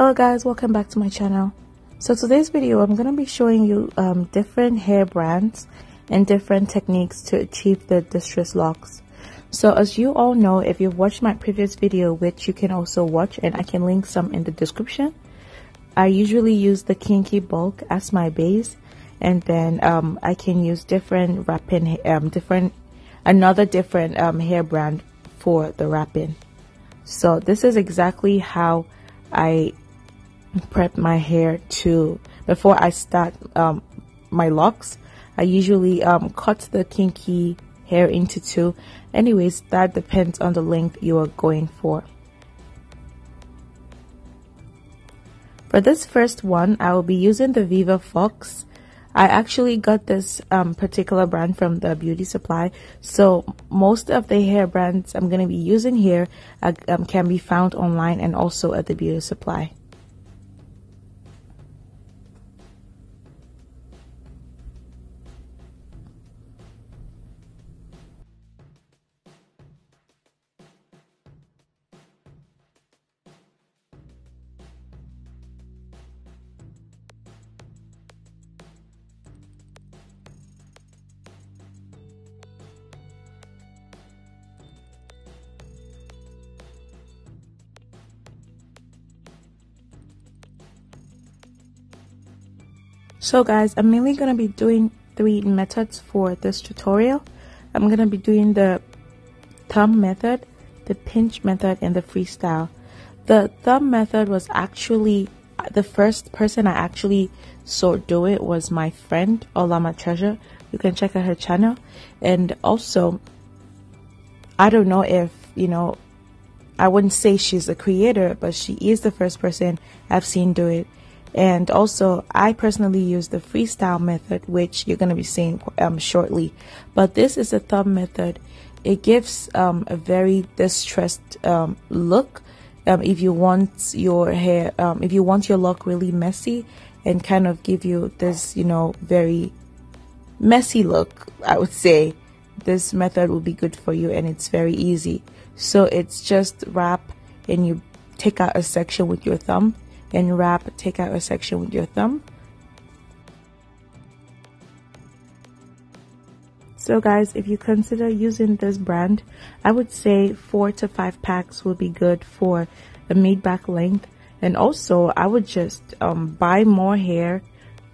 hello guys. Welcome back to my channel. So today's video i'm going to be showing you um, different hair brands and different techniques to achieve the distress locs. So as you all know if you've watched my previous video which you can also watch and i can link some in the description i usually use the kinky bulk as my base and then um, i can use different wrapping um, different another different um, hair brand for the wrapping. So this is exactly how I prep my hair too. before I start um, my locs. I usually um, cut the kinky hair into two. Anyways, that depends on the length you are going for. For this first one, I will be using the Vivica Fox. I actually got this um, particular brand from the beauty supply. So most of the hair brands I'm going to be using here uh, um, can be found online and also at the beauty supply. So guys, I'm mainly going to be doing three methods for this tutorial. I'm going to be doing the thumb method, the pinch method, and the freestyle. The thumb method was actually, the first person I actually saw do it was my friend, Olama Treasure. You can check out her channel. And also, I don't know if, you know, I wouldn't say she's a creator, but she is the first person I've seen do it. And also, I personally use the freestyle method, which you're going to be seeing um, shortly. But this is a thumb method. It gives um, a very distressed um, look. Um, if you want your hair, um, if you want your look really messy and kind of give you this, you know, very messy look, I would say this method will be good for you and it's very easy. So it's just wrap and you take out a section with your thumb and wrap, take out a section with your thumb. So guys, if you consider using this brand, I would say four to five packs will be good for a mid back length. And also, I would just um, buy more hair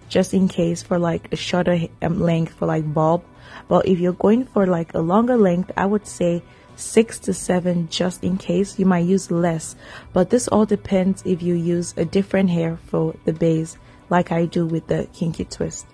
just in case for like a shorter um, length for like bulb. But if you're going for like a longer length, I would say six to seven just in case. You might use less, but this all depends if you use a different hair for the base like I do with the kinky twist.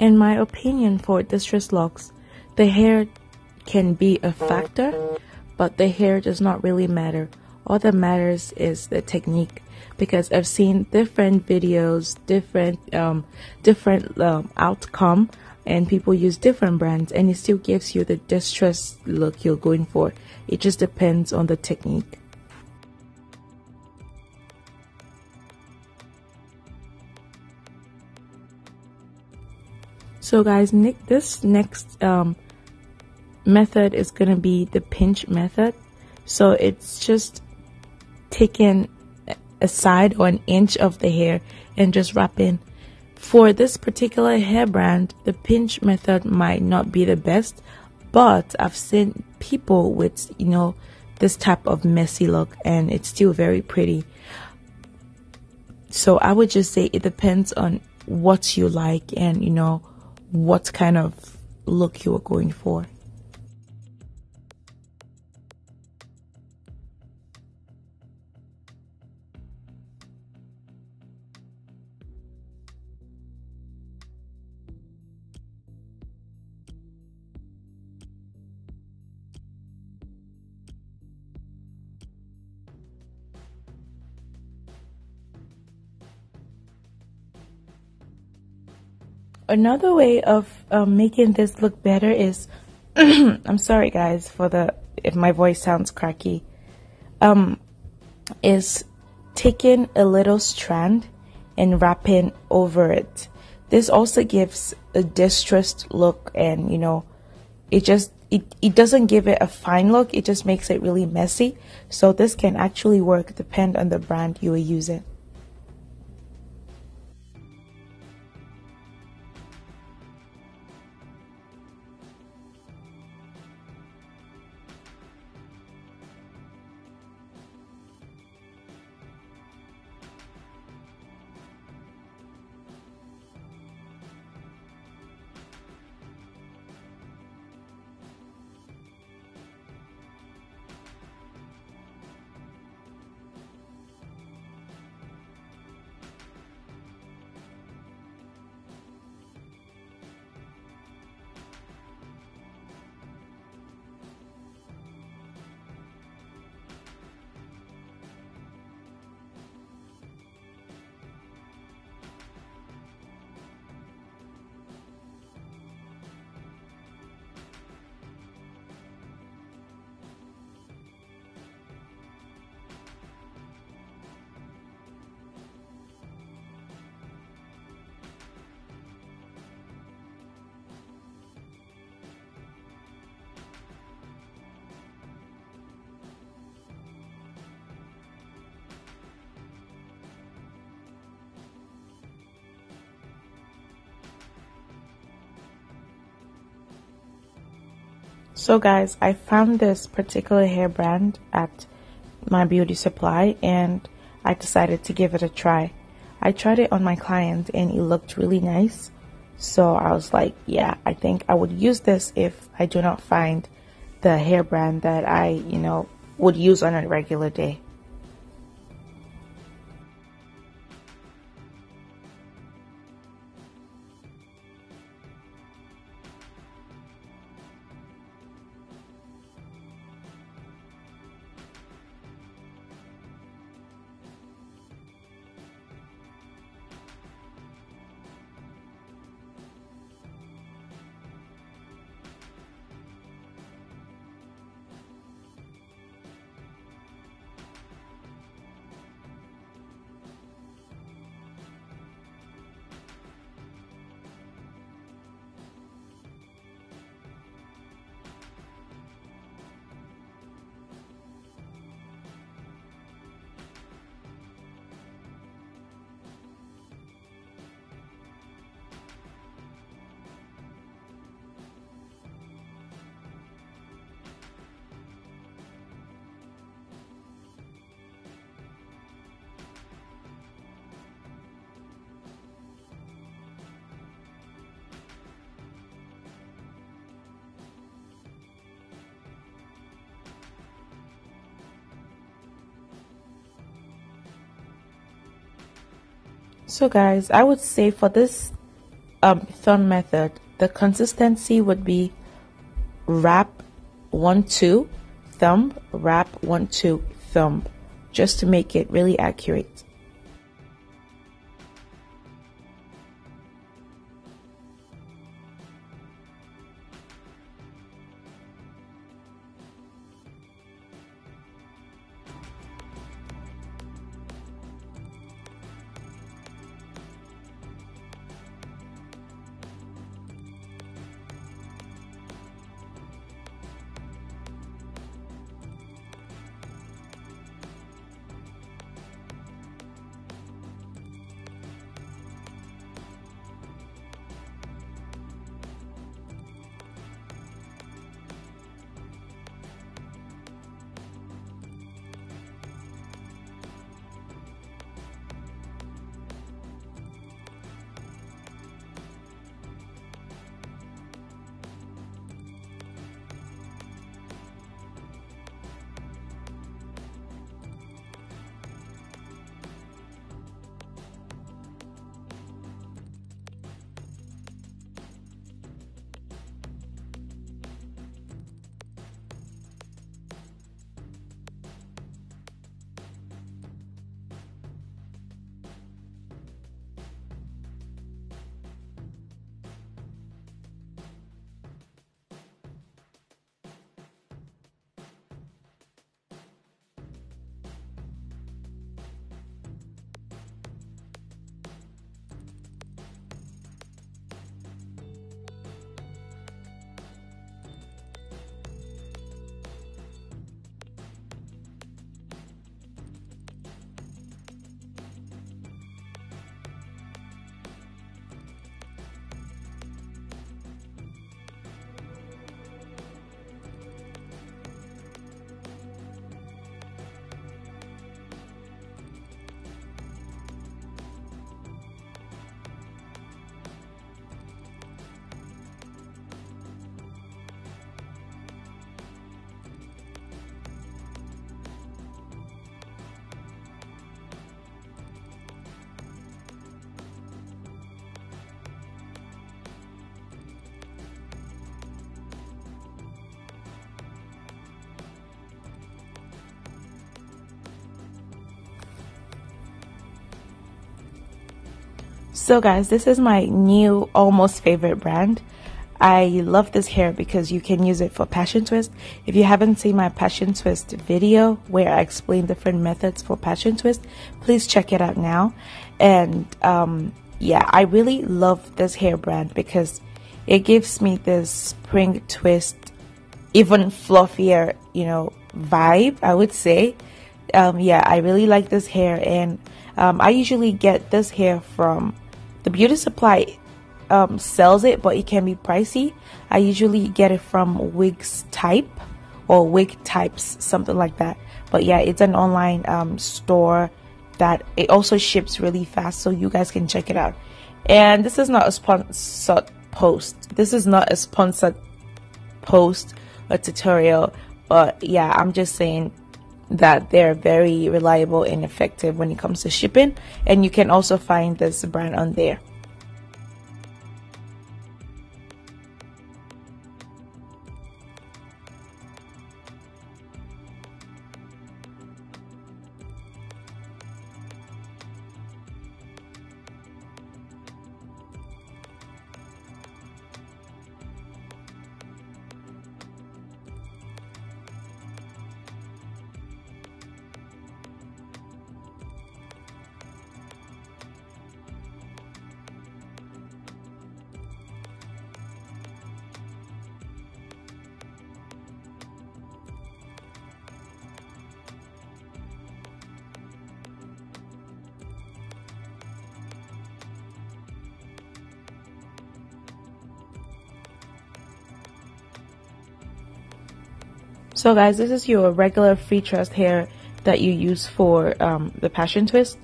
In my opinion, for distress locs, the hair can be a factor, but the hair does not really matter. All that matters is the technique because I've seen different videos, different um, different um, outcome, and people use different brands, and it still gives you the distress look you're going for. It just depends on the technique. So guys, this next um, method is going to be the pinch method. So it's just taking a side or an inch of the hair and just wrapping. For this particular hair brand, the pinch method might not be the best, but I've seen people with, you know, this type of messy look and it's still very pretty. So I would just say it depends on what you like and, you know, what kind of look you are going for. Another way of um, making this look better is, I'm sorry guys for the, if my voice sounds cracky, um, is taking a little strand and wrapping over it. This also gives a distressed look and, you know, it just it, it doesn't give it a fine look. It just makes it really messy. So this can actually work depend on the brand you are using So guys, I found this particular hair brand at my beauty supply and I decided to give it a try. I tried it on my client and it looked really nice. So I was like, yeah, I think I would use this if I do not find the hair brand that I, you know, would use on a regular day. So guys, I would say for this um, thumb method, the consistency would be wrap 1 2 thumb, wrap 1 2 thumb, just to make it really accurate. So guys, this is my new almost favorite brand. I love this hair because you can use it for passion twist. If you haven't seen my passion twist video where I explain different methods for passion twist, please check it out now. And um, yeah, I really love this hair brand because it gives me this spring twist, even fluffier, you know, vibe, I would say. Um, yeah, I really like this hair and um, I usually get this hair from the beauty supply um, sells it, but it can be pricey. I usually get it from Wigs Type or Wig Types, something like that. But yeah, it's an online um, store that it also ships really fast, so you guys can check it out. And this is not a sponsored post. This is not a sponsored post a tutorial, but yeah, I'm just saying that they're very reliable and effective when it comes to shipping. And you can also find this brand on there. So guys, this is your regular Freetress hair that you use for um, the passion twist.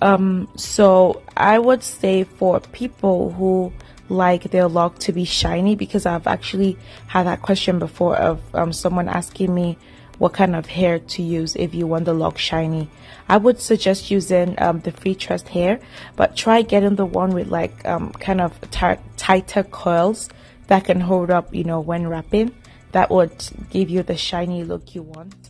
Um, so I would say for people who like their lock to be shiny because I've actually had that question before of um, someone asking me what kind of hair to use if you want the lock shiny. I would suggest using um, the Freetress hair, but try getting the one with like um, kind of tighter coils that can hold up, you know, when wrapping that would give you the shiny look you want.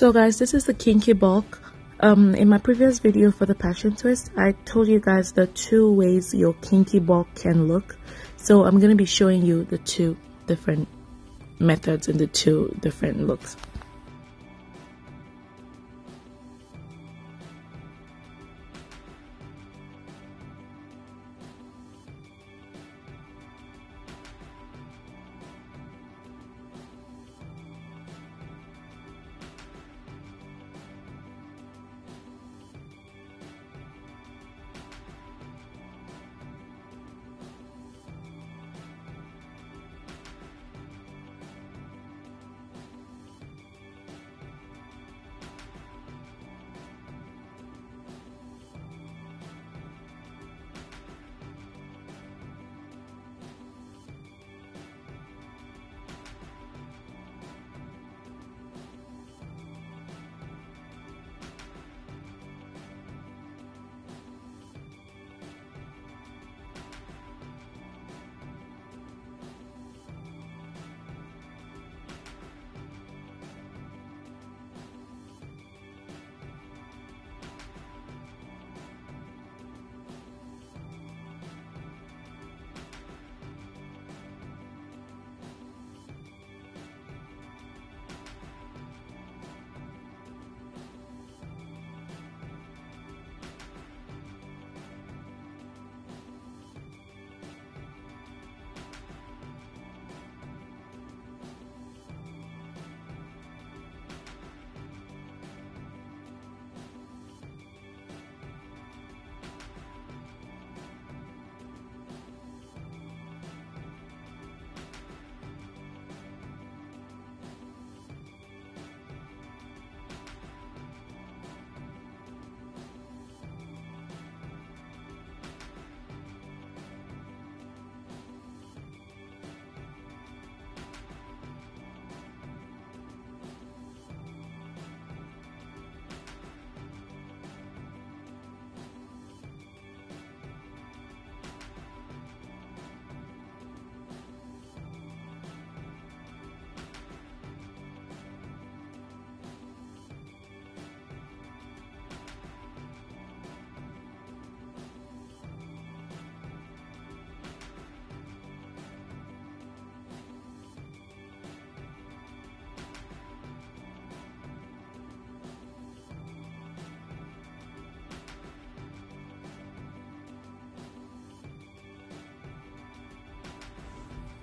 So guys, this is the kinky bulk. Um, in my previous video for the passion twist, I told you guys the two ways your kinky bulk can look. So I'm going to be showing you the two different methods and the two different looks.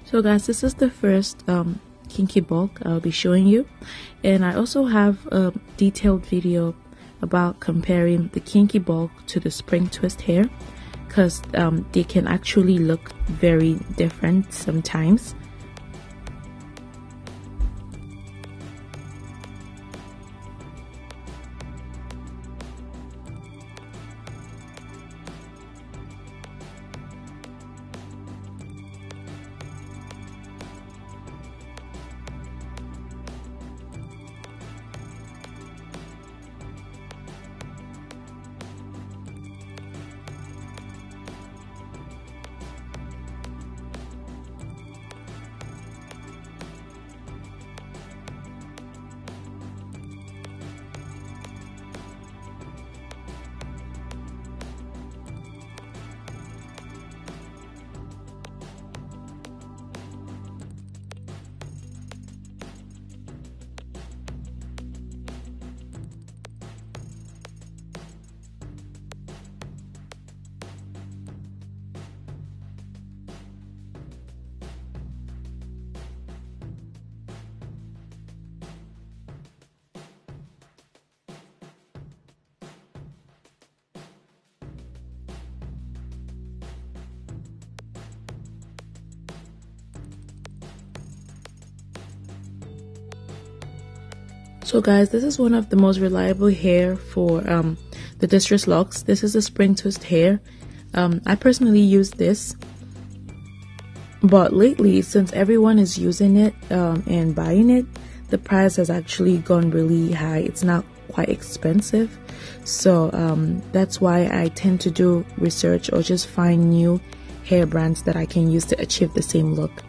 So guys, this is the first um, kinky bulk I'll be showing you. And I also have a detailed video about comparing the kinky bulk to the spring twist hair because um, they can actually look very different sometimes. So guys, this is one of the most reliable hair for um, the distress locs. This is a spring twist hair. Um, I personally use this. But lately, since everyone is using it um, and buying it, the price has actually gone really high. It's not quite expensive. So um, that's why I tend to do research or just find new hair brands that I can use to achieve the same look.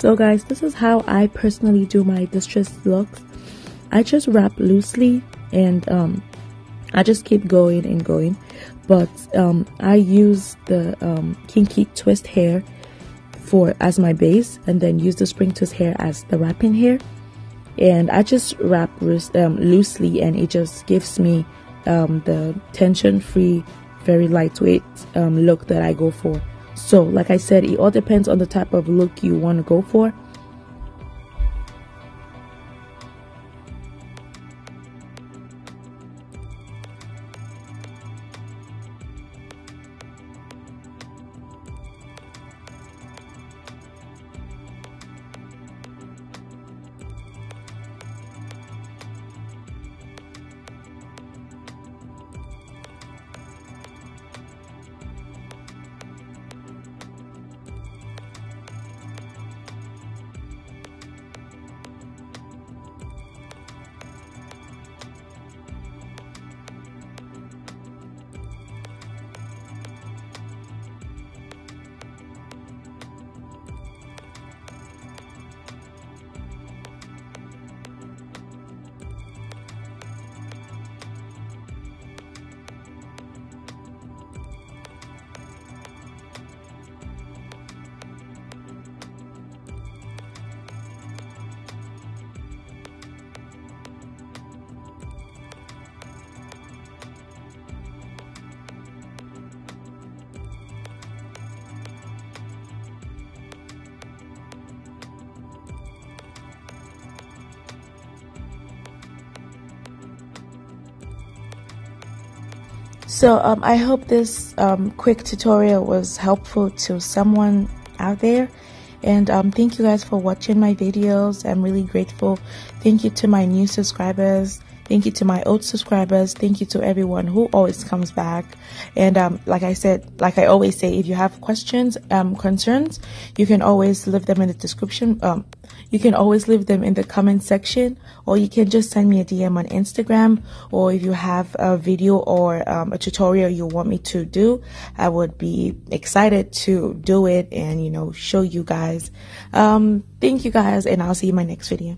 So guys, this is how I personally do my distressed looks. I just wrap loosely and um, I just keep going and going. But um, I use the um, kinky twist hair for as my base and then use the spring twist hair as the wrapping hair. And I just wrap um, loosely and it just gives me um, the tension free, very lightweight um, look that I go for. So, like I said, it all depends on the type of look you want to go for. So um, I hope this um, quick tutorial was helpful to someone out there. And um, thank you guys for watching my videos. I'm really grateful. Thank you to my new subscribers. Thank you to my old subscribers. Thank you to everyone who always comes back. And um, like I said, like I always say, if you have questions, um, concerns, you can always leave them in the description. Um, you can always leave them in the comment section, or you can just send me a DM on Instagram. Or if you have a video or um, a tutorial you want me to do, I would be excited to do it and you know show you guys. Um, thank you guys, and I'll see you in my next video.